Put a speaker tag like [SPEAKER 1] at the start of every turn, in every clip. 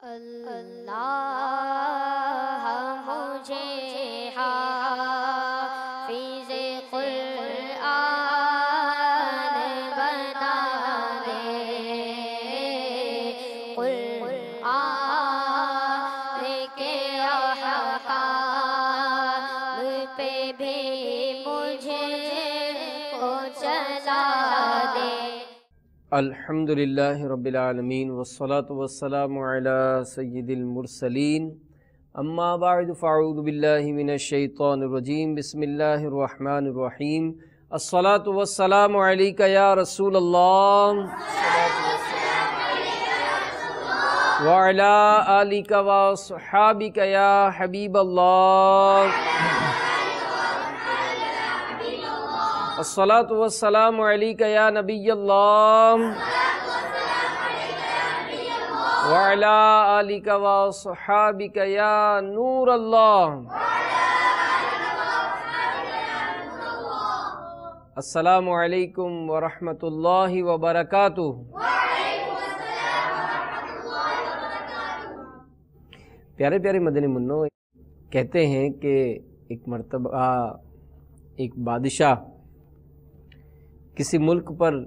[SPEAKER 1] اللہ
[SPEAKER 2] الحمد للہ رب العالمین والصلاة والسلام على سید المرسلین. اما بعد، فاعوذ باللہ من الشیطان الرجیم. بسم اللہ الرحمن الرحیم. الصلاة والسلام علیکہ یا رسول اللہ. وعلى آلک وصحابک یا حبیب اللہ. الصلاة والسلام علیکہ یا نبی اللہ وعلا آلک وصحابک یا نور اللہ السلام علیکم ورحمۃ اللہ وبرکاتہ پیارے پیارے مدنی منو، کہتے ہیں کہ ایک مرتبہ، ایک بادشاہ کسی ملک پر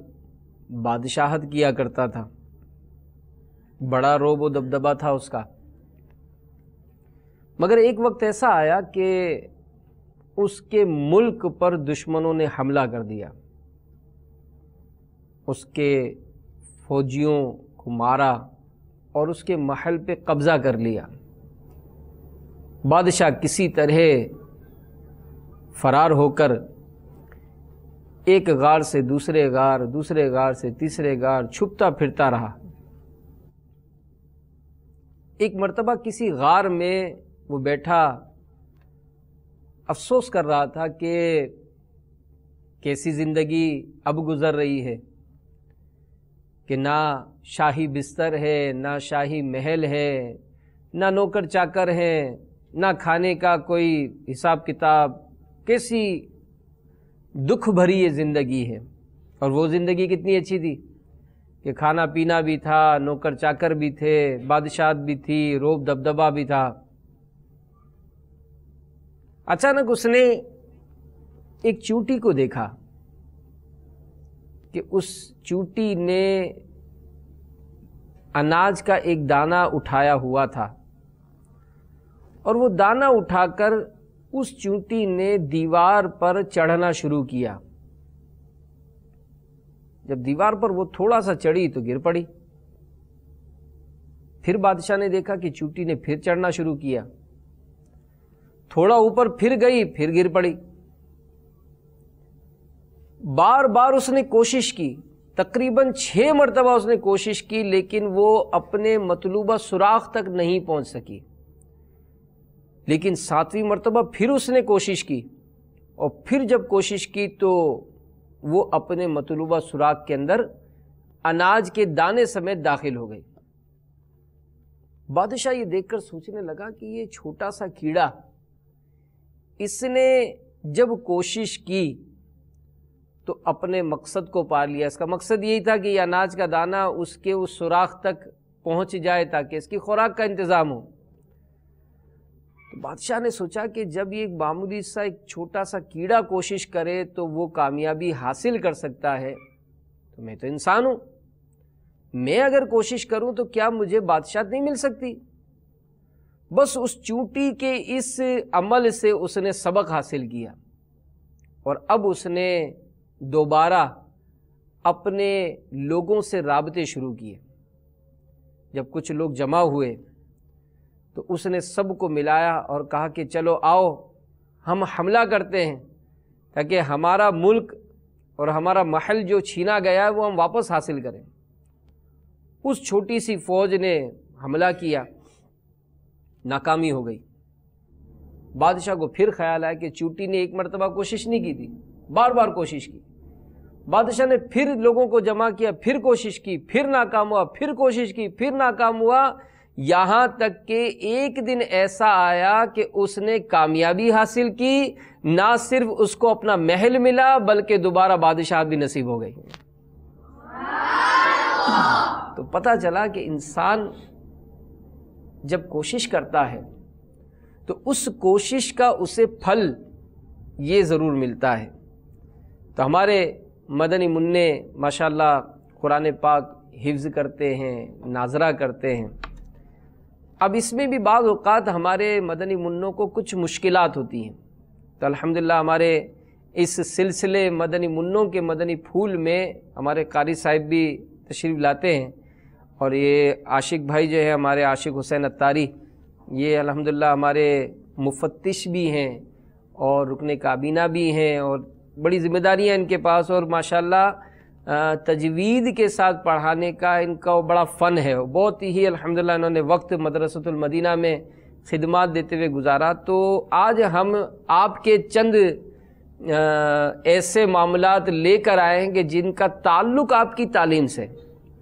[SPEAKER 2] بادشاہت کیا کرتا تھا۔ بڑا روب و دبدبا تھا اس کا۔ مگر ایک وقت ایسا آیا کہ اس کے ملک پر دشمنوں نے حملہ کر دیا۔ اس کے فوجیوں کو مارا اور اس کے محل پہ قبضہ کر لیا۔ بادشاہ کسی طرح فرار ہو کر ایک غار سے دوسرے غار دوسرے غار سے تیسرے غار چھپتا پھرتا رہا۔ ایک مرتبہ کسی غار میں وہ بیٹھا، افسوس کر رہا تھا کہ کیسی زندگی اب گزر رہی ہے، کہ نہ شاہی بستر ہے، نہ شاہی محل ہے، نہ نوکر چاکر ہیں نہ کھانے کا کوئی حساب کتاب، کیسی دکھ بھری یہ زندگی ہے۔ اور وہ زندگی کتنی اچھی تھی کہ کھانا پینا بھی تھا، نوکر چاکر بھی تھے، بادشاہت بھی تھی، روب دبدبا بھی تھا۔ اچانک اس نے ایک چوٹی کو دیکھا کہ اس چوٹی نے اناج کا ایک دانہ اٹھایا ہوا تھا۔ اور وہ دانہ اٹھا کر اس چونٹی نے دیوار پر چڑھنا شروع کیا۔ جب دیوار پر وہ تھوڑا سا چڑھی تو گر پڑی۔ پھر بادشاہ نے دیکھا کہ چوٹی نے پھر چڑھنا شروع کیا۔ تھوڑا اوپر پھر گئی، پھر گر پڑی۔ بار بار اس نے کوشش کی۔ تقریباً چھ مرتبہ اس نے کوشش کی، لیکن وہ اپنے مطلوبہ سوراخ تک نہیں پہنچ سکی۔ لیکن ساتویں مرتبہ پھر اس نے کوشش کی اور پھر جب کوشش کی تو وہ اپنے مطلوبہ سوراخ کے اندر اناج کے دانے سمیت داخل ہو گئی۔ بادشاہ یہ دیکھ کر سوچنے لگا کہ یہ چھوٹا سا کیڑا اس نے جب کوشش کی تو اپنے مقصد کو پا لیا۔ اس کا مقصد یہی تھا کہ یہ اناج کا دانہ اس کے اس سوراخ تک پہنچ جائے تاکہ اس کی خوراک کا انتظام ہو۔ تو بادشاہ نے سوچا کہ جب یہ ایک معمولی سا ایک چھوٹا سا کیڑا کوشش کرے تو وہ کامیابی حاصل کر سکتا ہے۔ تو میں تو انسان ہوں۔ میں اگر کوشش کروں تو کیا مجھے بادشاہ نہیں مل سکتی؟ بس اس چونٹی کے اس عمل سے اس نے سبق حاصل کیا۔ اور اب اس نے دوبارہ اپنے لوگوں سے رابطے شروع کیے۔ جب کچھ لوگ جمع ہوئے تو اس نے سب کو ملایا اور کہا کہ چلو آؤ، ہم حملہ کرتے ہیں۔ تاکہ ہمارا ملک اور ہمارا محل جو چھینا گیا ہے، وہ ہم واپس حاصل کریں۔ اس چھوٹی سی فوج نے حملہ کیا، ناکامی ہو گئی۔ بادشاہ کو پھر خیال آیا کہ چوٹی نے ایک مرتبہ کوشش نہیں کی تھی، بار بار کوشش کی۔ بادشاہ نے پھر لوگوں کو جمع کیا، پھر کوشش کی، پھر ناکام ہوا، پھر کوشش کی، پھر ناکام ہوا۔ یہاں تک کہ ایک دن ایسا آیا کہ اس نے کامیابی حاصل کی، نہ صرف اس کو اپنا محل ملا، بلکہ دوبارہ بادشاہ بھی نصیب ہو گئی۔ تو پتہ چلا کہ انسان جب کوشش کرتا ہے، تو اس کوشش کا اسے پھل یہ ضرور ملتا ہے۔ تو ہمارے مدنی منع ماشاء اللہ قرآن پاک حفظ کرتے ہیں، ناظرہ کرتے ہیں۔ اب اس میں بھی بعض اوقات ہمارے مدنی منوں کو کچھ مشکلات ہوتی ہیں۔ تو الحمدللہ ہمارے اس سلسلے مدنی منوں کے مدنی پھول میں ہمارے قاری صاحب بھی تشریف لاتے ہیں۔ اور یہ عاشق بھائی جو ہے ہمارے عاشق حسین اتاری یہ الحمدللہ ہمارے مفتش بھی ہیں اور رکن کابینہ بھی ہیں اور بڑی ذمہ داریاں ان کے پاس اور ماشاءاللہ تجوید کے ساتھ پڑھانے کا ان کا بڑا فن ہے۔ بہت ہی الحمدللہ انہوں نے وقت مدرسۃ المدینہ میں خدمات دیتے ہوئے گزارا۔ تو آج ہم آپ کے چند ایسے معاملات لے کر آئے ہیں کہ جن کا تعلق آپ کی تعلیم سے۔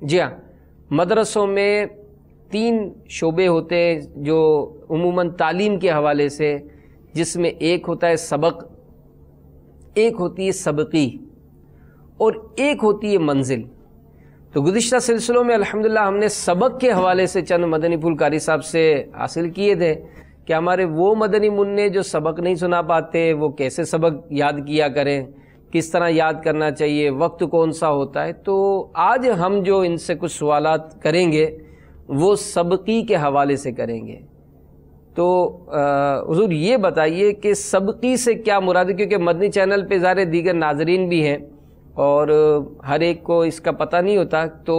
[SPEAKER 2] جی ہاں مدرسوں میں تین شعبے ہوتے ہیں جو عموماً تعلیم کے حوالے سے، جس میں ایک ہوتا ہے سبق، ایک ہوتی ہے سبقی۔ اور ایک ہوتی ہے منزل۔ تو گزشتہ سلسلوں میں الحمدللہ ہم نے سبق کے حوالے سے چند مدنی پھول کاری صاحب سے حاصل کیے تھے کہ ہمارے وہ مدنی منع جو سبق نہیں سنا پاتے، وہ کیسے سبق یاد کیا کریں؟ کس طرح یاد کرنا چاہیے؟ وقت کون سا ہوتا ہے؟ تو آج ہم جو ان سے کچھ سوالات کریں گے، وہ سبقی کے حوالے سے کریں گے۔ تو حضور یہ بتائیے کہ سبقی سے کیا مراد؟ ہے کیونکہ مدنی چینل پہ ظاہر دیگر ناظرین بھی ہیں۔ اور ہر ایک کو اس کا پتہ نہیں ہوتا تو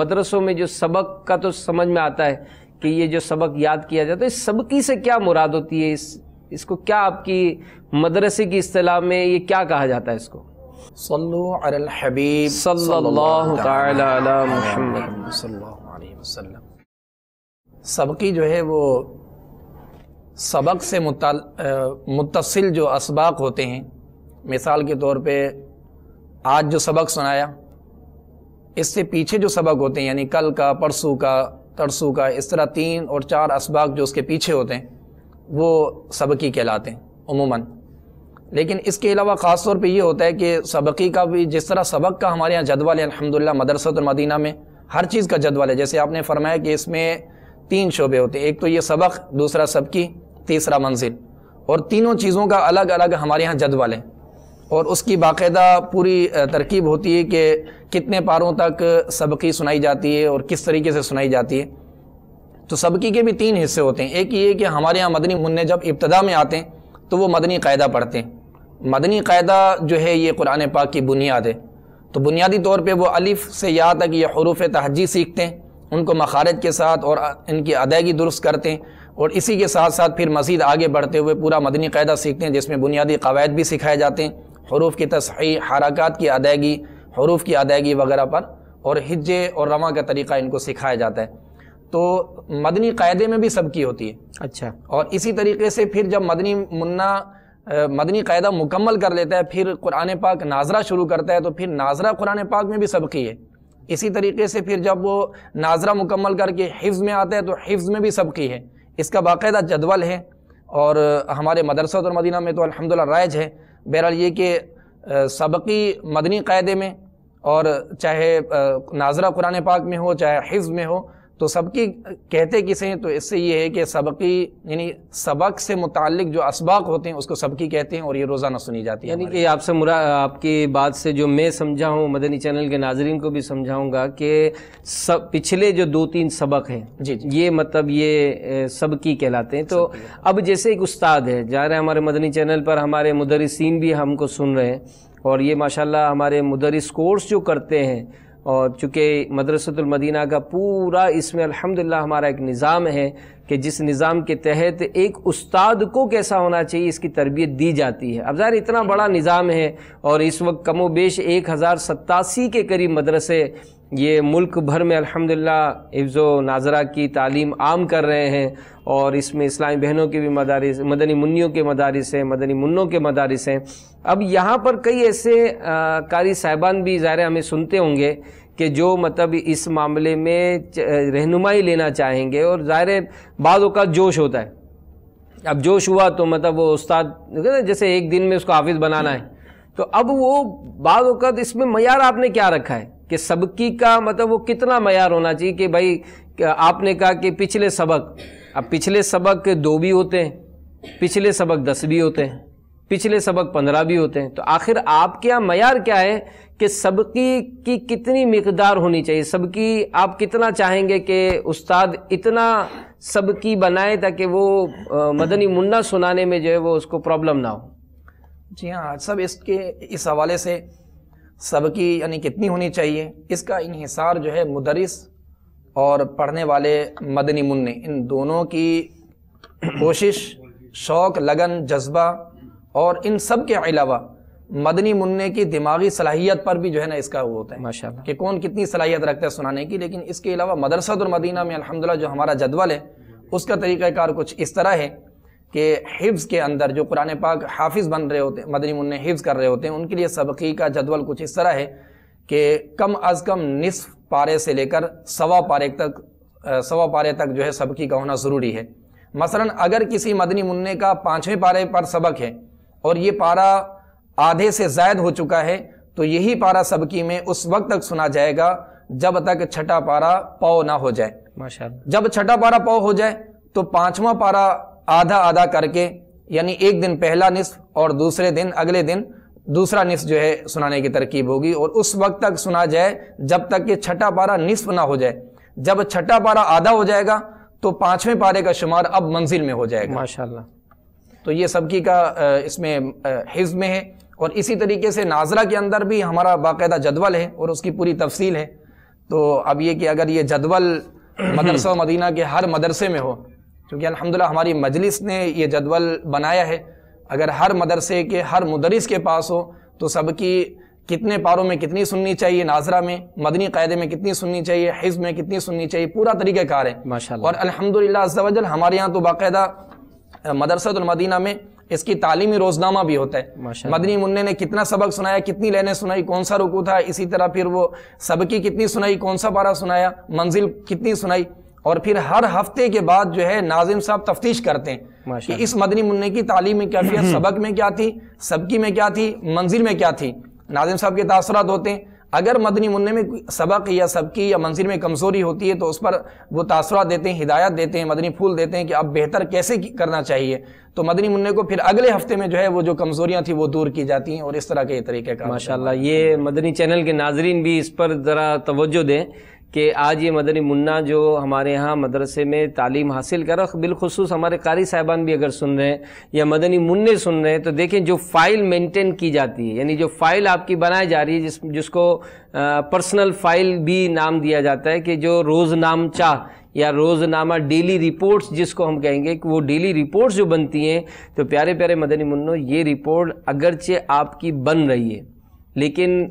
[SPEAKER 2] مدرسوں میں جو سبق کا تو سمجھ میں آتا ہے کہ یہ جو سبق یاد کیا جاتا ہے اس سبقی سے کیا مراد ہوتی ہے؟ اس اس کو کیا آپ کی مدرسے کی اصطلاح میں یہ کیا کہا جاتا ہے اس کو؟
[SPEAKER 3] صلو علی الحبیب
[SPEAKER 2] صلی اللہ تعالی علی محمد.
[SPEAKER 3] صلی اللہ علیہ وسلم. سبقی جو ہے وہ سبق سے متصل جو اسباق ہوتے ہیں مثال کے طور پہ آج جو سبق سنایا، اس سے پیچھے جو سبق ہوتے ہیں یعنی کل کا، پرسوں کا ترسو کا، اس طرح تین اور چار اسباق جو اس کے پیچھے ہوتے ہیں، وہ سبقی کہلاتے ہیں، عموماً۔ لیکن اس کے علاوہ خاص طور پہ یہ ہوتا ہے کہ سبقی کا بھی جس طرح سبق کا ہمارے یہاں جدول ہے، الحمدللہ مدرسۃ المدینہ میں ہر چیز کا جدول ہے۔ جیسے آپ نے فرمایا کہ اس میں تین شعبے ہوتے ہیں، ایک تو یہ سبق، دوسرا سبقی، تیسرا منزل۔ اور تینوں چیزوں کا الگ الگ ہمارے یہاں جدول ہے۔ اور اس کی باقاعدہ پوری ترکیب ہوتی ہے کہ کتنے پاروں تک سبقی سنائی جاتی ہے اور کس طریقے سے سنائی جاتی ہے۔ تو سبقی کے بھی تین حصے ہوتے ہیں۔ ایک یہ کہ ہمارے یہاں مدنی منع جب ابتدا میں آتے ہیں تو وہ مدنی قاعدہ پڑھتے ہیں۔ مدنی قاعدہ جو ہے یہ قرآن پاک کی بنیاد ہے۔ تو بنیادی طور پہ وہ الف سے یا تک یہ حروف تہجی سیکھتے ہیں۔ ان کو مخارج کے ساتھ اور ان کی ادائیگی درست کرتے ہیں۔ اور اسی کے ساتھ ساتھ پھر مزید آگے بڑھتے ہوئے پورا مدنی قاعدہ سیکھتے ہیں، جس میں بنیادی قواعد بھی سکھائے جاتے ہیں۔ حروف کی تصحیح حرکات کی ادائیگی حروف کی ادائیگی وغیرہ پر اور حجے اور رواں کا طریقہ ان کو سکھایا جاتا ہے۔ تو مدنی قاعدے میں بھی سب کی ہوتی ہے۔
[SPEAKER 2] اچھا۔
[SPEAKER 3] اور اسی طریقے سے پھر جب مدنی منا مدنی قاعدہ مکمل کر لیتا ہے پھر قرآن پاک ناظرہ شروع کرتا ہے تو پھر ناظرہ قرآن پاک میں بھی سبقی ہے۔ اسی طریقے سے پھر جب وہ ناظرہ مکمل کر کے حفظ میں آتا ہے تو حفظ میں بھی سبقی ہے۔ اس کا باقاعدہ جدول ہے۔ اور ہمارے مدرسہ اور مدینہ میں تو الحمدللہ رائج ہے۔ بہرحال یہ کہ سبقی مدنی قاعدے میں اور چاہے ناظرہ قرآن پاک میں ہو، چاہے حفظ میں ہو تو سب کی کہتے کسے ہیں؟ تو اس سے یہ ہے کہ سبقی یعنی سبق سے متعلق جو اسباق ہوتے ہیں اس کو سبقی کہتے ہیں اور یہ روزانہ سنی جاتی ہے
[SPEAKER 2] یعنی کہ آپ سے مرا آپ کی بات سے جو میں سمجھا ہوں مدنی چینل کے ناظرین کو بھی سمجھاؤں گا کہ سب پچھلے جو دو تین سبق ہیں
[SPEAKER 3] جی جی۔
[SPEAKER 2] یہ مطلب یہ سبقی کہلاتے ہیں۔ تو اب جیسے ایک استاد ہے جا رہے ہیں ہمارے مدنی چینل پر ہمارے مدرسین بھی ہم کو سن رہے ہیں اور یہ ماشاءاللہ ہمارے مدرس کورس جو کرتے ہیں اور چونکہ مدرسۃ المدینہ کا پورا اس میں الحمدللہ ہمارا ایک نظام ہے کہ جس نظام کے تحت ایک استاد کو کیسا ہونا چاہیے، اس کی تربیت دی جاتی ہے۔ اب ظاہر اتنا بڑا نظام ہے اور اس وقت کم و بیش ایک ہزار ستاسی کے قریب مدرسے یہ ملک بھر میں الحمدللہ حفظ و ناظرہ کی تعلیم عام کر رہے ہیں اور اس میں اسلامی بہنوں کے بھی مدارس، مدنی منیوں کے مدارس ہیں، مدنی منوں کے مدارس ہیں۔ اب یہاں پر کئی ایسے قاری صاحبان بھی ظاہر ہمیں سنتے ہوں گے کہ جو مطلب اس معاملے میں رہنمائی لینا چاہیں گے اور ظاہر بعض اوقات جوش ہوتا ہے۔ اب جوش ہوا تو مطلب وہ استاد، جیسے ایک دن میں اس کو حافظ بنانا ہے۔ تو اب وہ بعض اوقات اس میں معیار آپ نے کیا رکھا ہے؟ کہ سبکی کا مطلب وہ کتنا معیار ہونا چاہیے کہ بھائی آپ نے کہا کہ پچھلے سبق، اب پچھلے سبق دو بھی ہوتے ہیں، پچھلے سبق دس بھی ہوتے ہیں، پچھلے سبق پندرہ بھی ہوتے ہیں۔ تو آخر آپ کیا، معیار کیا ہے کہ سبقی کی کتنی مقدار ہونی چاہیے؟ سبکی آپ کتنا چاہیں گے کہ استاد اتنا سبکی بنائے تاکہ وہ مدنی منہ سنانے میں جو ہے وہ اس کو پرابلم نہ ہو۔
[SPEAKER 3] جی ہاں سب اس کے، اس حوالے سے سبقی یعنی کتنی ہونی چاہیے؟ اس کا انحصار جو ہے مدرس اور پڑھنے والے مدنی منع ان دونوں کی کوشش شوق لگن جذبہ اور ان سب کے علاوہ مدنی منع کی دماغی صلاحیت پر بھی جو ہے نا اس کا وہ ہوتا ہے۔
[SPEAKER 2] ماشاء اللہ
[SPEAKER 3] کہ کون کتنی صلاحیت رکھتا ہے سنانے کی لیکن اس کے علاوہ مدرسہ المدینہ میں الحمدللہ جو ہمارا جدول ہے اس کا طریقہ کار کچھ اس طرح ہے۔ کہ حفظ کے اندر جو قرآن پاک حافظ بن رہے ہوتے ہیں مدنی منع حفظ کر رہے ہوتے ہیں ان کے لیے سبقی کا جدول کچھ اس طرح ہے کہ کم از کم نصف پارے سے لے کر سوا پارے تک سوا پارے تک جو ہے سبقی کا ہونا ضروری ہے۔ مثلا اگر کسی مدنی منع کا پانچویں پارے پر سبق ہے اور یہ پارا آدھے سے زائد ہو چکا ہے تو یہی پارا سبکی میں اس وقت تک سنا جائے گا جب تک چھٹا پارا پاؤ نہ ہو جائے۔
[SPEAKER 2] ماشاءاللہ۔
[SPEAKER 3] جب چھٹا پارا پاؤ ہو جائے تو پانچواں پارا آدھا آدھا کر کے یعنی ایک دن پہلا نصف اور دوسرے دن اگلے دن دوسرا نصف جو ہے سنانے کی ترکیب ہوگی۔ اور اس وقت تک سنا جائے جب تک کہ چھٹا پارا نصف نہ ہو جائے۔ جب چھٹا پارا آدھا ہو جائے گا تو پانچویں پارے کا شمار اب منزل میں ہو جائے گا۔
[SPEAKER 2] ماشاءاللہ۔
[SPEAKER 3] تو یہ سب کی کا اس میں حزب میں ہے۔ اور اسی طریقے سے ناظرہ کے اندر بھی ہمارا باقاعدہ جدول ہے اور اس کی پوری تفصیل ہے۔ تو اب یہ کہ اگر یہ جدول مدرسہ مدینہ کے ہر مدرسے میں ہو کیونکہ الحمدللہ ہماری مجلس نے یہ جدول بنایا ہے۔ اگر ہر مدرسے کے ہر مدرس کے پاس ہو تو سب کی کتنے پاروں میں کتنی سننی چاہیے ناظرہ میں مدنی قاعدے میں کتنی سننی چاہیے حزب میں کتنی سننی چاہیے پورا طریقہ کار ہے۔
[SPEAKER 2] ماشاءاللہ۔
[SPEAKER 3] اور الحمدللہ للہ ہمارے یہاں تو باقاعدہ مدرسہ المدینہ میں اس کی تعلیمی روزنامہ بھی ہوتا ہے۔ مدنی منع نے کتنا سبق سنایا کتنی لینے سنائی کون سا رکو تھا اسی طرح پھر وہ سبقی کتنی سنائی کون سا پارا سنایا منزل کتنی سنائی۔ اور پھر ہر ہفتے کے بعد جو ہے ناظم صاحب تفتیش کرتے ہیں کہ اس مدنی منع کی تعلیم میں کیا تھی سبق میں کیا تھی سبکی میں کیا تھی منزل میں کیا تھی۔ ناظم صاحب کے تاثرات ہوتے ہیں۔ اگر مدنی منع میں سبق یا سبکی یا منزل میں کمزوری ہوتی ہے تو اس پر وہ تاثرات دیتے ہیں ہدایت دیتے ہیں مدنی پھول دیتے ہیں کہ اب بہتر کیسے کرنا چاہیے۔ تو مدنی منع کو پھر اگلے ہفتے میں جو ہے وہ جو کمزوریاں تھیں وہ دور کی جاتی ہیں اور اس طرح کے طریقے کا
[SPEAKER 2] ماشاء اللہ یہ مدنی چینل کے ناظرین بھی اس پر ذرا توجہ دیں۔ کہ آج یہ مدنی منع جو ہمارے ہاں مدرسے میں تعلیم حاصل کر بالخصوص ہمارے قاری صاحبان بھی اگر سن رہے ہیں یا مدنی منع سن رہے ہیں، تو دیکھیں جو فائل مینٹین کی جاتی ہے یعنی جو فائل آپ کی بنائی جا رہی ہے، جس جس کو پرسنل فائل بھی نام دیا جاتا ہے کہ جو روز نام چاہ یا روز نامہ ڈیلی رپورٹس جس کو ہم کہیں گے کہ وہ ڈیلی رپورٹس جو بنتی ہیں، تو پیارے پیارے مدنی منوں، یہ رپورٹ اگرچہ آپ کی بن رہی ہے، لیکن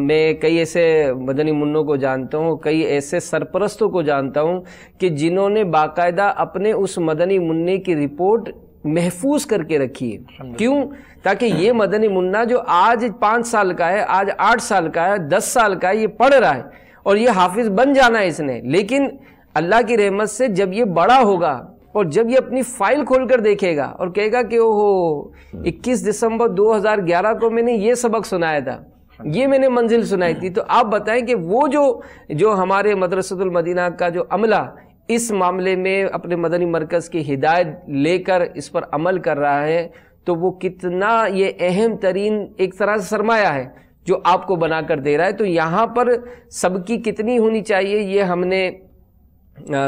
[SPEAKER 2] میں کئی ایسے مدنی منوں کو جانتا ہوں کئی ایسے سرپرستوں کو جانتا ہوں کہ جنہوں نے باقاعدہ اپنے اس مدنی منع کی رپورٹ محفوظ کر کے رکھی ہے۔ کیوں؟ تاکہ یہ مدنی منع جو آج پانچ سال کا ہے آج آٹھ سال کا ہے دس سال کا ہے یہ پڑھ رہا ہے اور یہ حافظ بن جانا ہے اس نے۔ لیکن اللہ کی رحمت سے جب یہ بڑا ہوگا اور جب یہ اپنی فائل کھول کر دیکھے گا اور کہے گا کہ وہ اکیس دسمبر دو ہزار گیارہ کو میں نے یہ سبق سنایا تھا۔ یہ میں نے منزل سنائی تھی۔ تو آپ بتائیں کہ وہ جو جو ہمارے مدرسۃ المدینہ کا جو عملہ اس معاملے میں اپنے مدنی مرکز کی ہدایت لے کر اس پر عمل کر رہا ہے، تو وہ کتنا یہ اہم ترین ایک طرح سے سرمایہ ہے جو آپ کو بنا کر دے رہا ہے۔ تو یہاں پر سب کی کتنی ہونی چاہیے، یہ ہم نے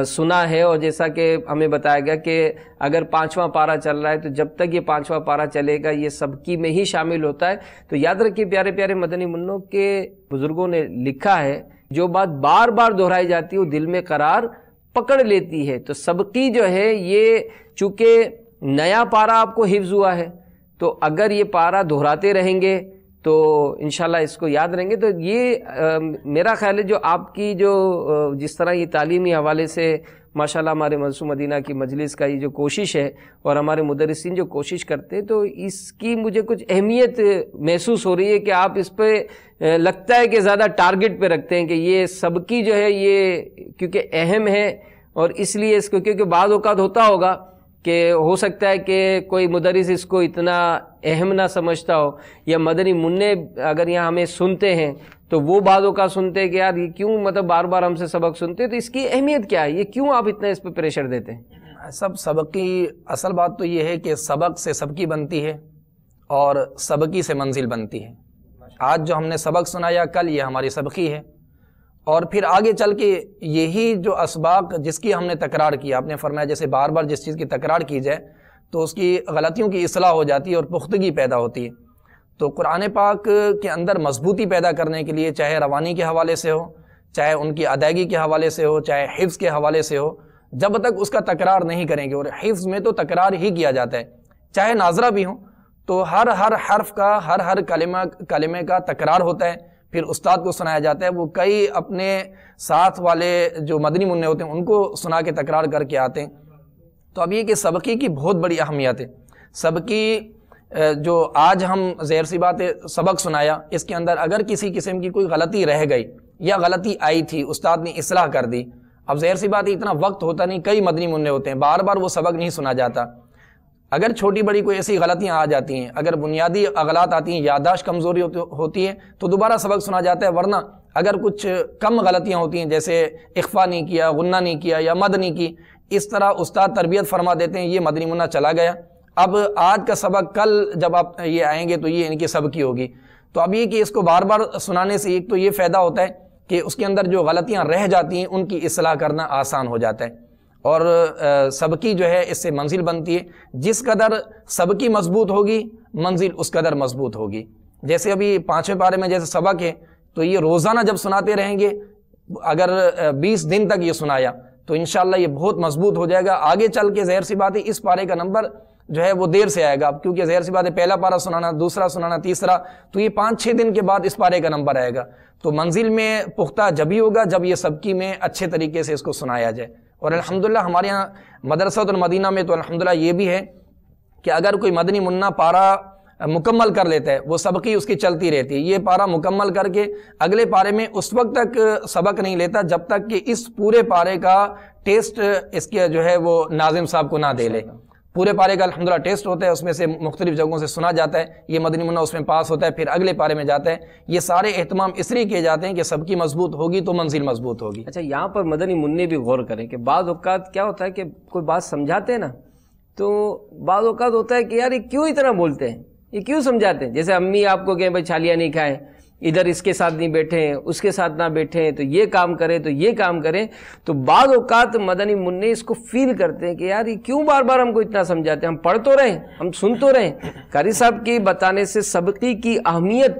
[SPEAKER 2] سنا ہے اور جیسا کہ ہمیں بتایا گیا کہ اگر پانچواں پارا چل رہا ہے تو جب تک یہ پانچواں پارا چلے گا، یہ سب کی میں ہی شامل ہوتا ہے۔ تو یاد رکھیے پیارے پیارے مدنی منوں کے بزرگوں نے لکھا ہے، جو بات بار بار دہرائی جاتی ہے، وہ دل میں قرار پکڑ لیتی ہے۔ تو سبقی جو ہے، یہ چونکہ نیا پارا آپ کو حفظ ہوا ہے، تو اگر یہ پارا دہراتے رہیں گے تو انشاءاللہ اس کو یاد رہیں گے۔ تو یہ میرا خیال ہے جو آپ کی جو جس طرح یہ تعلیمی حوالے سے ماشاءاللہ ہمارے منصوب مدینہ کی مجلس کا یہ جو کوشش ہے اور ہمارے مدرسین جو کوشش کرتے ہیں، تو اس کی مجھے کچھ اہمیت محسوس ہو رہی ہے کہ آپ اس پہ لگتا ہے کہ زیادہ ٹارگٹ پہ رکھتے ہیں کہ یہ سب کی جو ہے یہ کیونکہ اہم ہے اور اس لیے اس کو، کیونکہ بعض اوقات ہوتا ہوگا کہ ہو سکتا ہے کہ کوئی مدرس اس کو اتنا اہم نہ سمجھتا ہو یا مدنی منع اگر یہاں ہمیں سنتے ہیں تو وہ بعض اوقات سنتے کہ یار یہ کیوں مطلب بار بار ہم سے سبق سنتے تو اس کی اہمیت کیا ہے؟ یہ کیوں آپ اتنا اس پہ پریشر دیتے ہیں؟
[SPEAKER 3] سب سبق کی اصل بات تو یہ ہے کہ سبق سے سب کی بنتی ہے اور سبقی سے منزل بنتی ہے۔ آج جو ہم نے سبق سنایا کل یہ ہماری سبقی ہے۔ اور پھر آگے چل کے یہی جو اسباق جس کی ہم نے تکرار کیا، آپ نے فرمایا جیسے بار بار جس چیز کی تکرار کی جائے تو اس کی غلطیوں کی اصلاح ہو جاتی ہے اور پختگی پیدا ہوتی ہے۔ تو قرآن پاک کے اندر مضبوطی پیدا کرنے کے لیے چاہے روانی کے حوالے سے ہو، چاہے ان کی ادائیگی کے حوالے سے ہو، چاہے حفظ کے حوالے سے ہو، جب تک اس کا تکرار نہیں کریں گے اور حفظ میں تو تکرار ہی کیا جاتا ہے۔ چاہے ناظرہ بھی ہوں تو ہر ہر حرف کا، ہر ہر کلمہ، کلمے کا تکرار ہوتا ہے۔ پھر استاد کو سنایا جاتا ہے، وہ کئی اپنے ساتھ والے جو مدنی منع ہوتے ہیں، ان کو سنا کے تکرار کر کے آتے ہیں۔ تو اب یہ کہ سبقی کی بہت بڑی اہمیت ہے۔ سبقی جو آج ہم زیر سی بات، سبق سنایا، اس کے اندر اگر کسی قسم کی کوئی غلطی رہ گئی یا غلطی آئی تھی، استاد نے اصلاح کر دی۔ اب زہر سی بات، اتنا وقت ہوتا نہیں، کئی مدنی منع ہوتے ہیں۔ بار بار وہ سبق نہیں سنا جاتا۔ اگر چھوٹی بڑی کوئی ایسی غلطیاں آ جاتی ہیں، اگر بنیادی اغلاط آتی ہیں، یادداشت کمزوری ہوتی ہے تو دوبارہ سبق سنا جاتا ہے، ورنہ اگر کچھ کم غلطیاں ہوتی ہیں، جیسے اخفا نہیں کیا، غنہ نہیں کیا یا مد نہیں کی، اس طرح استاد تربیت فرما دیتے ہیں، یہ مدنی منع چلا گیا۔ اب آج کا سبق، کل جب آپ یہ آئیں گے تو یہ ان کی سب کی ہوگی۔ تو اب یہ کہ اس کو بار بار سنانے سے ایک تو یہ فائدہ ہوتا ہے کہ اس کے اندر جو غلطیاں رہ جاتی ہیں، ان کی اصلاح کرنا آسان ہو جاتا ہے۔ اور سبقی جو ہے اس سے منزل بنتی ہے۔ جس قدر سبقی مضبوط ہوگی، منزل اس قدر مضبوط ہوگی۔ جیسے ابھی پانچویں پارے میں جیسے سبق ہے، تو یہ روزانہ جب سناتے رہیں گے، اگر بیس دن تک یہ سنایا، تو انشاءاللہ یہ بہت مضبوط ہو جائے گا۔ آگے چل کے زہر سی بات ہے، اس پارے کا نمبر جو ہے وہ دیر سے آئے گا۔ کیونکہ زہر سی بات ہے، پہلا پارا سنانا، دوسرا سنانا، تیسرا، تو یہ پانچ چھ دن کے بعد اس پارے کا نمبر آئے گا۔ تو منزل میں پختہ جبھی ہوگا، جب یہ سبکی میں اچھے طریقے سے اس کو سنایا جائے۔ اور الحمدللہ ہمارے یہاں مدرسہ المدینہ میں تو الحمدللہ یہ بھی ہے کہ اگر کوئی مدنی منع پارا مکمل کر لیتا ہے وہ سبقی اس کی چلتی رہتی ہے۔ یہ پارا مکمل کر کے اگلے پارے میں اس وقت تک سبق نہیں لیتا جب تک کہ اس پورے پارے کا ٹیسٹ اس کے جو ہے وہ ناظم صاحب کو نہ دے لے۔ پورے پارے کا الحمدللہ ٹیسٹ ہوتا ہے، اس میں سے مختلف جگہوں سے سنا جاتا ہے، یہ مدنی منع اس میں پاس ہوتا ہے، پھر اگلے پارے میں جاتا ہے۔ یہ سارے اہتمام اس لیے کیے جاتے ہیں کہ سب کی مضبوط ہوگی تو منزل مضبوط ہوگی۔
[SPEAKER 2] اچھا یہاں پر مدنی منع بھی غور کریں کہ بعض اوقات کیا ہوتا ہے کہ کوئی بات سمجھاتے ہیں نا، تو بعض اوقات ہوتا ہے کہ یار یہ کیوں اتنا بولتے ہیں؟ یہ کیوں سمجھاتے ہیں؟ جیسے امی آپ کو کہیں، بھائی چھالیاں نہیں کھائیں ادھر اس کے ساتھ نہیں بیٹھیں اس کے ساتھ نہ بیٹھیں تو یہ کام کریں تو یہ کام کریں تو بعض اوقات مدنی منع اس کو فیل کرتے ہیں کہ یار، یہ کیوں بار بار ہم کو اتنا سمجھاتے ہیں؟ ہم پڑھ تو رہیں ہم سن تو رہیں قاری صاحب کی بتانے سے سبقی کی اہمیت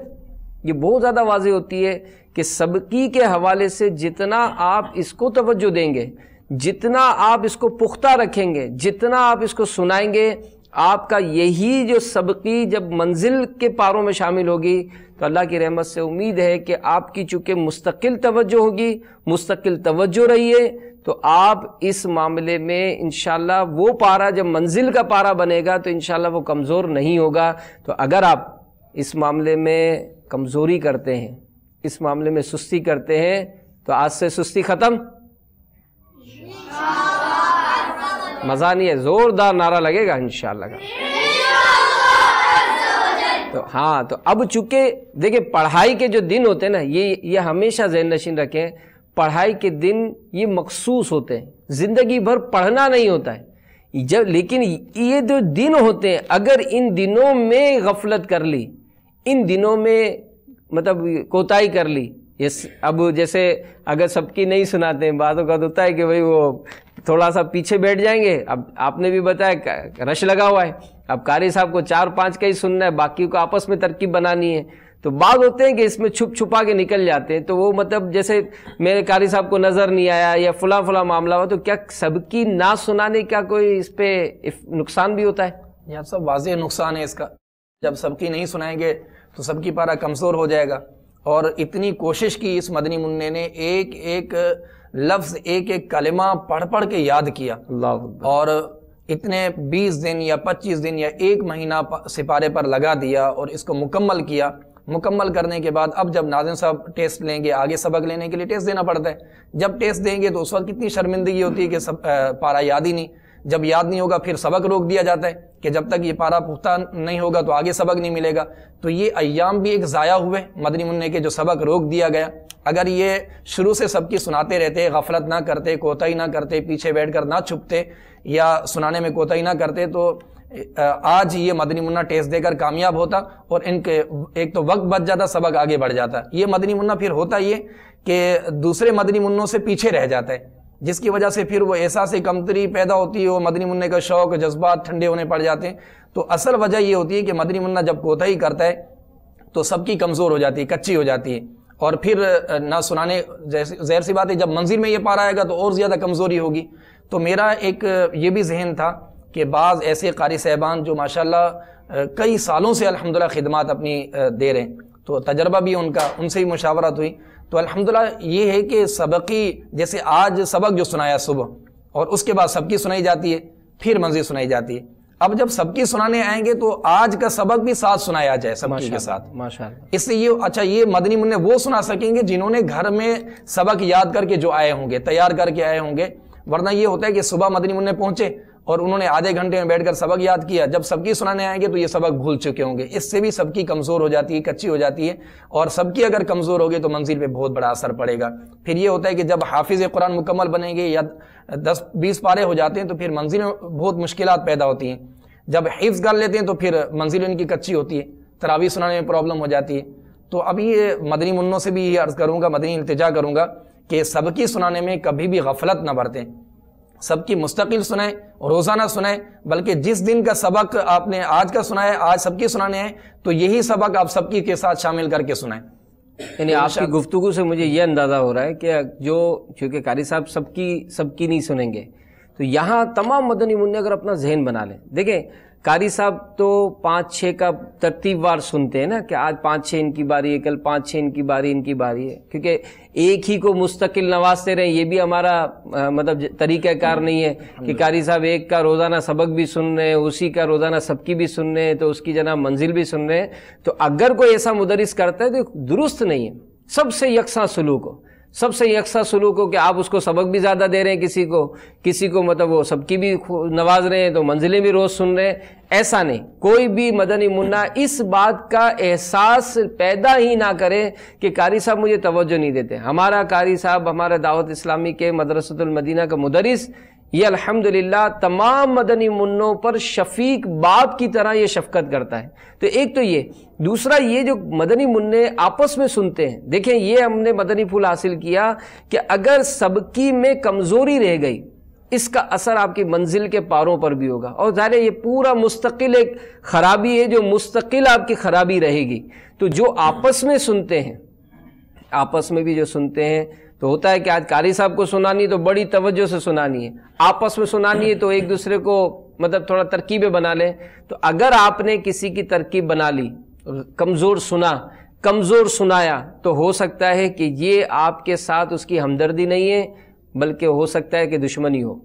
[SPEAKER 2] یہ بہت زیادہ واضح ہوتی ہے کہ سبقی کے حوالے سے جتنا آپ اس کو توجہ دیں گے، جتنا آپ اس کو پختہ رکھیں گے، جتنا آپ اس کو سنائیں گے آپ کا یہی جو سبقی جب منزل کے پاروں میں شامل ہوگی، تو اللہ کی رحمت سے امید ہے کہ آپ کی چونکہ مستقل توجہ ہوگی، مستقل توجہ رہیے، تو آپ اس معاملے میں انشاءاللہ وہ پارا جب منزل کا پارا بنے گا، تو انشاءاللہ وہ کمزور نہیں ہوگا۔ تو اگر آپ اس معاملے میں کمزوری کرتے ہیں، اس معاملے میں سستی کرتے ہیں، تو آج سے سستی ختم۔ مزہ نہیں ہے، زوردار نعرہ لگے گا انشاءاللہ کا۔ تو ہاں تو اب چونکہ دیکھیں، پڑھائی کے جو دن ہوتے ہیں نا، یہ یہ ہمیشہ ذہن نشین رکھیں، پڑھائی کے دن یہ مخصوص ہوتے ہیں۔ زندگی بھر پڑھنا نہیں ہوتا ہے۔ جب، لیکن یہ جو دن ہوتے ہیں، اگر ان دنوں میں غفلت کر لی، ان دنوں میں مطلب کوتاہی کر لی اب جیسے اگر سب کی نہیں سناتے ہیں باتوں کا ہوتا ہے کہ بھائی وہ تھوڑا سا پیچھے بیٹھ جائیں گے۔ اب آپ نے بھی بتایا رش لگا ہوا ہے۔ اب قاری صاحب کو چار پانچ کا ہی سننا ہے باقی کو آپس میں ترکیب بنانی ہے۔ تو بعض ہوتے ہیں کہ اس میں چھپ چھپا کے نکل جاتے ہیں۔ تو وہ مطلب جیسے میرے قاری صاحب کو نظر نہیں آیا یا فلاں فلاں معاملہ ہوا، تو کیا سب کی نہ سنانے کا کوئی اس پہ نقصان بھی ہوتا ہے؟
[SPEAKER 3] یہ سب واضح نقصان ہے اس کا۔ جب سب کی نہیں سنائیں گے تو سب کی پارا کمزور ہو جائے گا۔ اور اتنی کوشش کی اس مدنی منع نے، ایک ایک لفظ ایک ایک کلمہ پڑھ پڑھ کے یاد کیا۔
[SPEAKER 2] اللہ
[SPEAKER 3] اور اتنے بیس دن یا پچیس دن یا ایک مہینہ سپارے پر لگا دیا اور اس کو مکمل کیا۔ مکمل کرنے کے بعد اب جب ناظم صاحب ٹیسٹ لیں گے آگے سبق لینے کے لیے ٹیسٹ دینا پڑتا ہے۔ جب ٹیسٹ دیں گے تو اس وقت کتنی شرمندگی ہوتی ہے کہ سب پارا یاد ہی نہیں۔ جب یاد نہیں ہوگا پھر سبق روک دیا جاتا ہے۔ کہ جب تک یہ پارا پختہ نہیں ہوگا تو آگے سبق نہیں ملے گا۔ تو یہ ایام بھی ایک ضائع ہوئے مدنی منع کے جو سبق روک دیا گیا۔ اگر یہ شروع سے سب کی سناتے رہتے، غفلت نہ کرتے، کوتاہی نہ کرتے، پیچھے بیٹھ کر نہ چھپتے یا سنانے میں کوتاہی نہ کرتے، تو آج یہ مدنی منع ٹیسٹ دے کر کامیاب ہوتا اور ان کے ایک تو وقت بچ جاتا، سبق آگے بڑھ جاتا۔ یہ مدنی منع پھر ہوتا یہ کہ دوسرے مدنی منوں سے پیچھے رہ جاتا ہے۔ جس کی وجہ سے پھر وہ احساس کمتری پیدا ہوتی ہے، وہ مدنی منع کا شوق، جذبات ٹھنڈے ہونے پڑ جاتے ہیں۔ تو اصل وجہ یہ ہوتی ہے کہ مدنی منع جب کوتاہی کرتا ہے، تو سب کی کمزور ہو جاتی ہے، کچی ہو جاتی ہے۔ اور پھر، نہ سنانے زہر سی بات ہے، جب منزل میں یہ پارا آئے گا تو اور زیادہ کمزوری ہوگی۔ تو میرا ایک یہ بھی ذہن تھا کہ بعض ایسے قاری صاحبان جو ماشاءاللہ، کئی سالوں سے الحمدللہ خدمات اپنی دے رہے ہیں۔ تو تجربہ بھی ان کا، ان سے ہی مشاورت ہوئی۔ تو الحمدللہ یہ ہے کہ سبقی جیسے آج سبق جو سنایا صبح اور اس کے بعد سب کی سنائی جاتی ہے پھر منزل سنائی جاتی ہے۔ اب جب سب کی سنانے آئیں گے تو آج کا سبق بھی ساتھ سنایا جائے سب کے ساتھ۔ اس سے یہ اچھا یہ مدنی منع وہ سنا سکیں گے جنہوں نے گھر میں سبق یاد کر کے جو آئے ہوں گے تیار کر کے آئے ہوں گے۔ ورنہ یہ ہوتا ہے کہ صبح مدنی منع پہنچے اور انہوں نے آدھے گھنٹے میں بیٹھ کر سبق یاد کیا، جب سب کی سنانے آئیں گے تو یہ سبق بھول چکے ہوں گے۔ اس سے بھی سب کی کمزور ہو جاتی ہے، کچی ہو جاتی ہے۔ اور سب کی اگر کمزور ہوگی تو منزل پہ بہت بڑا اثر پڑے گا۔ پھر یہ ہوتا ہے کہ جب حافظ قرآن مکمل بنیں گے یا دس بیس پارے ہو جاتے ہیں تو پھر منزل میں بہت مشکلات پیدا ہوتی ہیں۔ جب حفظ کر لیتے ہیں تو پھر منزل ان کی کچی ہوتی ہے تراوی سنانے میں پرابلم ہو جاتی ہے۔ تو ابھی یہ مدنی منوں سے بھی یہ عرض کروں گا، مدنی التجا کروں گا کہ سب کی سنانے میں کبھی بھی غفلت نہ برتیں۔ سب کی مستقل سنائیں روزانہ سنائیں بلکہ جس دن کا سبق آپ نے آج کا سنا ہے، آج سب کی سنانے ہیں، تو یہی سبق آپ سب کی کے ساتھ شامل کر کے سنائیں
[SPEAKER 2] یعنی آپ کی گفتگو سے مجھے یہ اندازہ ہو رہا ہے کہ جو چونکہ قاری صاحب سب کی سب کی نہیں سنیں گے، تو یہاں تمام مدنی منع اگر اپنا ذہن بنا لیں۔ دیکھیں قاری صاحب تو پانچ چھ کا ترتیب وار سنتے ہیں نا کہ آج پانچ چھ ان کی باری ہے، کل پانچ چھ ان کی باری، ان کی باری ہے۔ کیونکہ ایک ہی کو مستقل نوازتے رہیں، یہ بھی ہمارا مطلب طریقہ کار نہیں ہے کہ قاری صاحب ایک کا روزانہ سبق بھی سن رہے ہیں، اسی کا روزانہ سب کی بھی سن رہے ہیں، تو اس کی جناب منزل بھی سن رہے ہیں۔ تو اگر کوئی ایسا مدرس کرتا ہے تو درست نہیں ہے، سب سے یکساں سلوک ہو۔ سب سے یکساں سلوک ہو کہ آپ اس کو سبق بھی زیادہ دے رہے ہیں کسی کو کسی کو مطلب وہ سب کی بھی نواز رہے ہیں تو منزلیں بھی روز سن رہے ہیں۔ ایسا نہیں۔ کوئی بھی مدنی منا اس بات کا احساس پیدا ہی نہ کرے کہ قاری صاحب مجھے توجہ نہیں دیتے۔ ہمارا قاری صاحب ہمارا دعوت اسلامی کے مدرسۃ المدینہ کا مدرس یہ الحمدللہ تمام مدنی منوں پر شفیق باپ کی طرح یہ شفقت کرتا ہے۔ تو ایک تو یہ، دوسرا یہ جو مدنی منع آپس میں سنتے ہیں، دیکھیں یہ ہم نے مدنی پھول حاصل کیا کہ اگر سبکی میں کمزوری رہ گئی، اس کا اثر آپ کی منزل کے پاروں پر بھی ہوگا۔ اور ظاہر یہ پورا مستقل ایک خرابی ہے، جو مستقل آپ کی خرابی رہے گی۔ تو جو آپس میں سنتے ہیں، آپس میں بھی جو سنتے ہیں تو ہوتا ہے کہ آج قاری صاحب کو سنانی تو بڑی توجہ سے سنانی ہے۔ آپس میں سنانی ہے تو ایک دوسرے کو مطلب تھوڑا ترکیبیں بنا لیں۔ تو اگر آپ نے کسی کی ترکیب بنا لی، کمزور سنا، کمزور سنایا، تو ہو سکتا ہے کہ یہ آپ کے ساتھ اس کی ہمدردی نہیں ہے، بلکہ ہو سکتا ہے کہ دشمنی ہو۔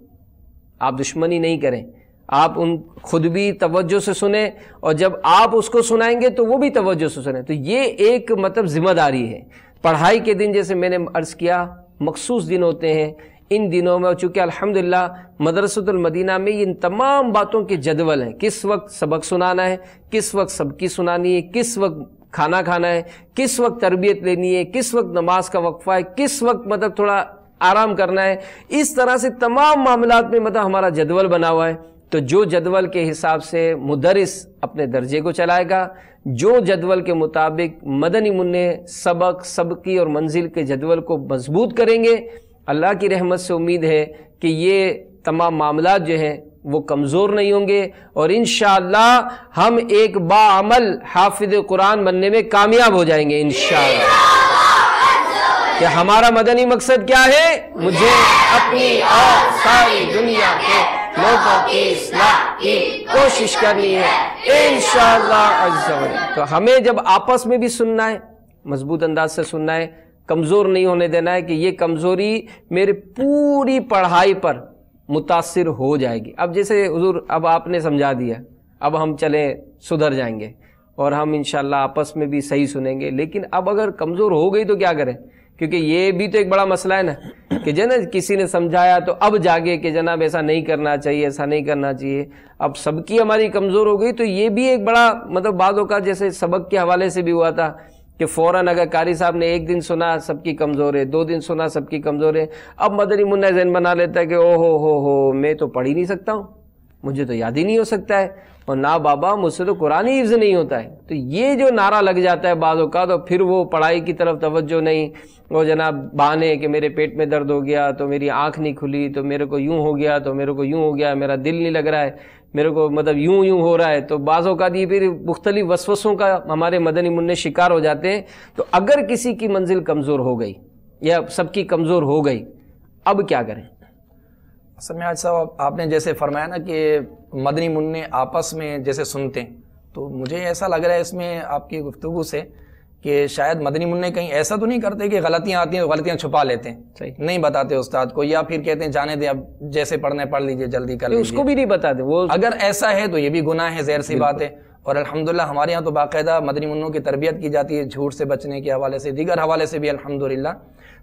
[SPEAKER 2] آپ دشمنی نہیں کریں۔ آپ ان خود بھی توجہ سے سنیں اور جب آپ اس کو سنائیں گے تو وہ بھی توجہ سے سنیں۔ تو یہ ایک مطلب ذمہ داری ہے۔ پڑھائی کے دن جیسے میں نے عرض کیا، مخصوص دن ہوتے ہیں۔ ان دنوں میں چونکہ الحمدللہ مدرسۃ المدینہ میں ان تمام باتوں کے جدول ہیں۔ کس وقت سبق سنانا ہے، کس وقت سب کی سنانی ہے، کس وقت کھانا کھانا ہے، کس وقت تربیت لینی ہے، کس وقت نماز کا وقفہ ہے، کس وقت مطلب تھوڑا آرام کرنا ہے۔ اس طرح سے تمام معاملات میں مطلب ہمارا جدول بنا ہوا ہے۔ تو جو جدول کے حساب سے مدرس اپنے درجے کو چلائے گا، جو جدول کے مطابق مدنی منع، سبق، سبقی اور منزل کے جدول کو مضبوط کریں گے، اللہ کی رحمت سے امید ہے کہ یہ تمام معاملات جو ہیں وہ کمزور نہیں ہوں گے اور انشاءاللہ ہم ایک باعمل حافظ قرآن بننے میں کامیاب ہو جائیں گے انشاءاللہ۔ کہ ہمارا مدنی مقصد کیا ہے؟ مجھے اپنی اور ساری دنیا کے لوگوں کی اصلاح کی کوشش کرنی ہے، انشاءاللہ تو ہمیں جب آپس میں بھی سننا ہے، مضبوط انداز سے سننا ہے، کمزور نہیں ہونے دینا ہے کہ یہ کمزوری میرے پوری پڑھائی پر متاثر ہو جائے گی۔ اب جیسے حضور، اب آپ نے سمجھا دیا، اب ہم چلیں سدھر جائیں گے اور ہم انشاءاللہ آپس میں بھی صحیح سنیں گے۔ لیکن اب اگر کمزور ہو گئی تو کیا کریں؟ کیونکہ یہ بھی تو ایک بڑا مسئلہ ہے نا، کہ جو نا کسی نے سمجھایا تو اب جاگے کہ جناب ایسا نہیں کرنا چاہیے، ایسا نہیں کرنا چاہیے۔ اب سب کی ہماری کمزور ہو گئی تو یہ بھی ایک بڑا مطلب بعض اوقات جیسے سبق کے حوالے سے بھی ہوا تھا کہ فوراً اگر قاری صاحب نے ایک دن سنا سب کی کمزور ہے، دو دن سنا سب کی کمزور ہے۔ اب مدنی منا ذہن بنا لیتا ہے کہ او ہو ہو ہو، میں تو پڑھ ہی نہیں سکتا ہوں، مجھے تو یاد ہی نہیں ہو سکتا ہے۔ اور نہ بابا مجھ سے تو قرآن حفظ نہیں ہوتا ہے۔ تو یہ جو نعرہ لگ جاتا ہے بعض اوقات، اور پھر وہ پڑھائی کی طرف توجہ نہیں۔ وہ جناب بہانے کہ میرے پیٹ میں درد ہو گیا، تو میری آنکھ نہیں کھلی، تو میرے کو یوں ہو گیا، تو میرے کو یوں ہو گیا، میرا دل نہیں لگ رہا ہے، میرے کو مطلب یوں یوں ہو رہا ہے۔ تو بعض اوقات یہ پھر مختلف وسوسوں کا ہمارے مدنی منع شکار ہو جاتے ہیں۔ تو اگر کسی کی منزل کمزور ہو گئی یا سب کی کمزور ہو گئی، اب کیا کریں؟
[SPEAKER 3] اصل میں آج صاحب آپ نے جیسے فرمایا نا کہ مدنی منع آپس میں جیسے سنتے ہیں تو مجھے ایسا لگ رہا ہے اس میں آپ کی گفتگو سے کہ شاید مدنی منع کہیں ایسا تو نہیں کرتے کہ غلطیاں آتی ہیں تو غلطیاں چھپا لیتے ہیں۔
[SPEAKER 2] صحیح۔
[SPEAKER 3] نہیں بتاتے استاد کو یا پھر کہتے ہیں جانے دیں اب جیسے پڑھنے پڑھ لیجیے جلدی کر
[SPEAKER 2] اس
[SPEAKER 3] لیجیے۔
[SPEAKER 2] کو بھی نہیں بتا دے وہ
[SPEAKER 3] اگر ایسا ہے تو یہ بھی گناہ ہے زہر سی بات ہے۔ اور الحمدللہ ہمارے یہاں تو باقاعدہ مدنی منوں کی تربیت کی جاتی ہے جھوٹ سے بچنے کے حوالے سے دیگر حوالے سے بھی الحمدللہ۔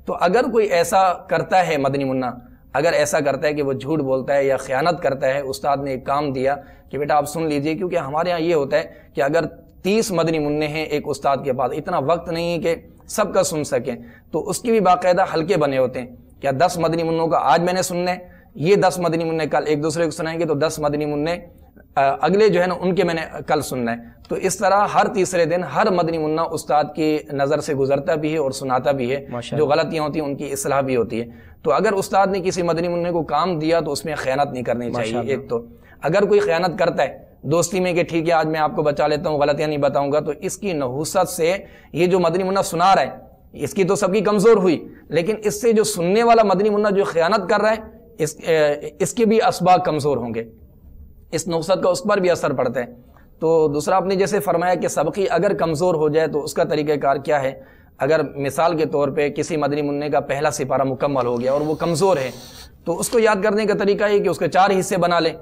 [SPEAKER 3] تو اگر کوئی ایسا کرتا ہے مدنی منا اگر ایسا کرتا ہے کہ وہ جھوٹ بولتا ہے یا خیانت کرتا ہے، استاد نے ایک کام دیا کہ بیٹا آپ سن لیجیے، کیونکہ ہمارے یہاں یہ ہوتا ہے کہ اگر تیس مدنی منع ہیں ایک استاد کے پاس، اتنا وقت نہیں ہے کہ سب کا سن سکیں، تو اس کی بھی باقاعدہ حلقے بنے ہوتے ہیں۔ کیا دس مدنی منوں کا آج میں نے سننا ہے؟ یہ دس مدنی منع کل ایک دوسرے کو سنائیں گے تو دس مدنی منع اگلے جو ہے نا ان کے میں نے کل سننا ہے۔ تو اس طرح ہر تیسرے دن ہر مدنی منع استاد کی نظر سے گزرتا بھی ہے اور سناتا بھی ہے۔ جو غلطیاں ہوتی ہیں ان کی اصلاح بھی ہوتی ہے۔ تو اگر استاد نے کسی مدنی منع کو کام دیا تو اس میں خیانت نہیں کرنی چاہیے۔ ایک تو اگر کوئی خیانت کرتا ہے دوستی میں کہ ٹھیک ہے آج میں آپ کو بچا لیتا ہوں غلطیاں نہیں بتاؤں گا تو اس کی نحوست سے یہ جو مدنی منع سنا رہا ہے اس کی تو سب کی کمزور ہوئی۔ لیکن اس سے جو سننے والا مدنی منع جو خیانت کر رہا ہے اس اس کے بھی اسباق کمزور ہوں گے۔ اس نوست کا اس پر بھی اثر پڑتا ہے۔ تو دوسرا آپ نے جیسے فرمایا کہ سبقی اگر کمزور ہو جائے تو اس کا طریقہ کار کیا ہے؟ اگر مثال کے طور پہ کسی مدنی منع کا پہلا سپارہ مکمل ہو گیا اور وہ کمزور ہے تو اس کو یاد کرنے کا طریقہ یہ کہ اس کے چار حصے بنا لیں۔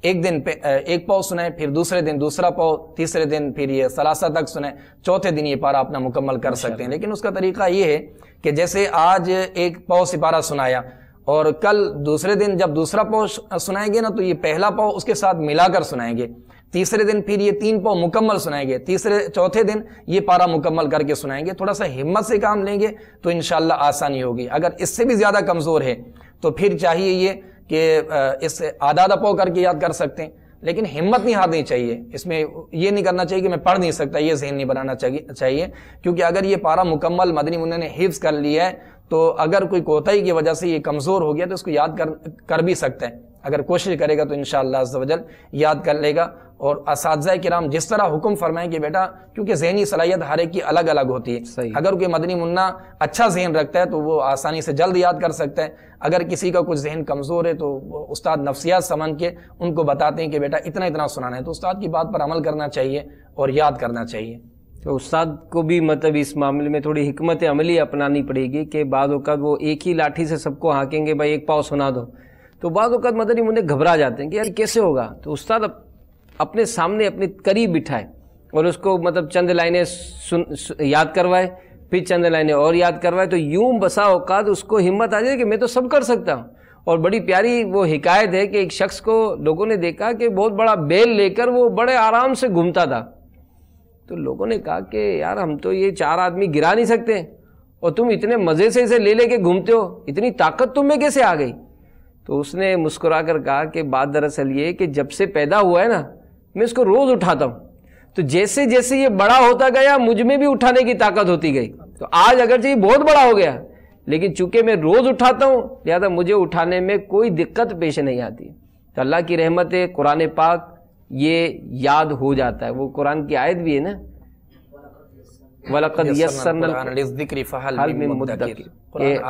[SPEAKER 3] ایک دن پہ ایک پاؤ سنیں پھر دوسرے دن دوسرا پاؤ تیسرے دن پھر یہ سلاسہ تک سنیں چوتھے دن یہ پارا اپنا مکمل کر سکتے ہیں۔ لیکن اس کا طریقہ یہ ہے کہ جیسے آج ایک پاؤ سپارہ سنایا اور کل دوسرے دن جب دوسرا پاؤ سنائیں گے نا تو یہ پہلا پاؤ اس کے ساتھ ملا کر سنائیں گے۔ تیسرے دن پھر یہ تین پاؤ مکمل سنائیں گے۔ تیسرے، چوتھے دن یہ پارا مکمل کر کے سنائیں گے۔ تھوڑا سا ہمت سے کام لیں گے تو انشاءاللہ آسانی ہوگی۔ اگر اس سے بھی زیادہ کمزور ہے تو پھر چاہیے یہ کہ اس سے آدھا پاؤ کر کے یاد کر سکتے ہیں۔ لیکن ہمت نہیں ہارنی چاہیے۔ اس میں یہ نہیں کرنا چاہیے کہ میں پڑھ نہیں سکتا، یہ ذہن نہیں بنانا چاہیے۔ کیونکہ اگر یہ پارا مکمل مدنی منع نے حفظ کر لیا ہے تو اگر کوئی کوتاہی کی وجہ سے یہ کمزور ہو گیا تو اس کو یاد کر کر بھی سکتا ہے اگر کوشش کرے گا تو انشاءاللہ عز و جل یاد کر لے گا۔ اور اساتذہ کرام جس طرح حکم فرمائیں کہ بیٹا کیونکہ ذہنی صلاحیت ہر ایک کی الگ الگ ہوتی ہے۔
[SPEAKER 2] صحیح۔
[SPEAKER 3] اگر کوئی مدنی منا اچھا ذہن رکھتا ہے تو وہ آسانی سے جلد یاد کر سکتا ہے۔ اگر کسی کا کچھ ذہن کمزور ہے تو استاد نفسیات سمجھ کے ان کو بتاتے ہیں کہ بیٹا اتنا اتنا سنانا ہے۔ تو استاد کی بات پر عمل کرنا چاہیے اور یاد کرنا چاہیے۔
[SPEAKER 2] تو استاد کو بھی مطلب اس معاملے میں تھوڑی حکمت عملی اپنانی پڑے گی کہ بعض اوقات وہ ایک ہی لاٹھی سے سب کو ہانکیں گے، بھائی ایک پاؤ سنا دو۔ تو بعض اوقات مطلب مدنی منع گھبرا جاتے ہیں کہ یار کیسے ہوگا؟ تو استاد اپنے سامنے اپنے قریب بٹھائے اور اس کو مطلب چند لائنیں سن، یاد کروائے، پھر چند لائنیں اور یاد کروائے۔ تو یوں بسا اوقات اس کو ہمت آ جائے کہ میں تو سب کر سکتا ہوں۔ اور بڑی پیاری وہ حکایت ہے کہ ایک شخص کو لوگوں نے دیکھا کہ بہت بڑا بیل لے کر وہ بڑے آرام سے گھومتا تھا۔ تو لوگوں نے کہا کہ یار ہم تو یہ چار آدمی گرا نہیں سکتے اور تم اتنے مزے سے اسے لے لے کے گھومتے ہو، اتنی طاقت تم میں کیسے آ گئی؟ تو اس نے مسکرا کر کہا کہ بات دراصل یہ کہ جب سے پیدا ہوا ہے نا، میں اس کو روز اٹھاتا ہوں۔ تو جیسے جیسے یہ بڑا ہوتا گیا، مجھ میں بھی اٹھانے کی طاقت ہوتی گئی۔ تو آج اگرچہ یہ بہت بڑا ہو گیا، لیکن چونکہ میں روز اٹھاتا ہوں، لہٰذا مجھے اٹھانے میں کوئی دقت پیش نہیں آتی۔ تو اللہ کی رحمت ہے، قرآن پاک یہ یاد ہو جاتا ہے وہ قرآن کی آیت بھی ہے نا؟ وَلَقَدْ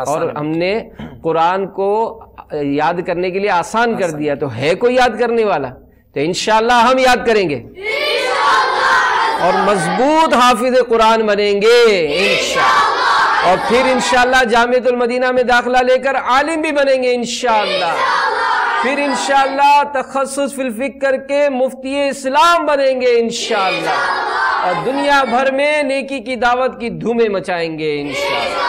[SPEAKER 2] اور۔ ہم نے قرآن کو یاد کرنے کے لیے آسان کر دیا تو ہے کوئی یاد کرنے والا؟ تو انشاءاللہ ہم یاد کریں گے۔ اور مضبوط حافظ قرآن بنیں گے۔ انشاءاللہ۔ اور پھر انشاءاللہ جامعۃ المدینہ میں داخلہ لے کر عالم بھی بنیں گے انشاءاللہ۔ پھر انشاءاللہ تخصص فی الفقہ کر کے مفتی اسلام بنیں گے انشاءاللہ۔ اور دنیا بھر میں نیکی کی دعوت کی دھومیں مچائیں گے انشاءاللہ۔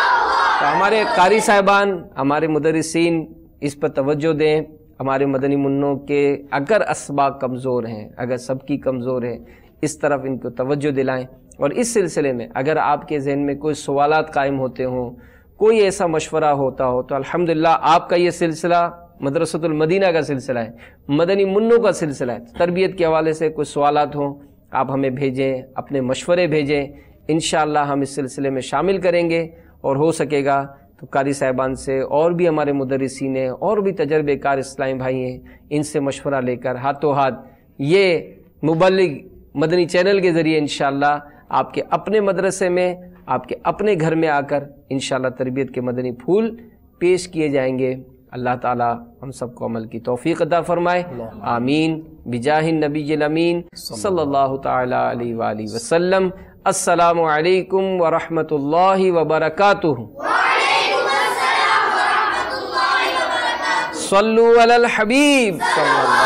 [SPEAKER 2] تو ہمارے قاری صاحبان، ہمارے مدرسین اس پر توجہ دیں۔ ہمارے مدنی منوں کے اگر اسباق کمزور ہیں، اگر سب کی کمزور ہے اس طرف ان کو توجہ دلائیں۔ اور اس سلسلے میں اگر آپ کے ذہن میں کوئی سوالات قائم ہوتے ہوں، کوئی ایسا مشورہ ہوتا ہو، تو الحمدللہ آپ کا یہ سلسلہ مدرسۃ المدینہ کا سلسلہ ہے، مدنی منوں کا سلسلہ ہے۔ تربیت کے حوالے سے کوئی سوالات ہوں، آپ ہمیں بھیجیں، اپنے مشورے بھیجیں۔ انشاءاللہ ہم اس سلسلے میں شامل کریں گے اور ہو سکے گا تو قاری صاحبان سے اور بھی ہمارے مدرسین ہیں، اور بھی تجربے کار اسلامی بھائی ہیں، ان سے مشورہ لے کر ہاتھوں ہاتھ یہ مبلغ مدنی چینل کے ذریعے انشاءاللہ آپ کے اپنے مدرسے میں، آپ کے اپنے گھر میں آ کر انشاءاللہ تربیت کے مدنی پھول پیش کیے جائیں گے۔ اللہ تعالی ہم سب کو عمل کی توفیق عطا فرمائے۔ آمین۔ بجاہ النبی الامین۔ صلی اللہ تعالی علیہ وآلہ وسلم۔ السلام علیکم ورحمۃ اللہ وبرکاتہ۔ صلو علی الحبیب۔ صلی اللہ